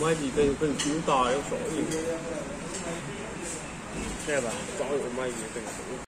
唔可以，唔可。佢唔大有所有嘅。吧？早，有卖鱼可，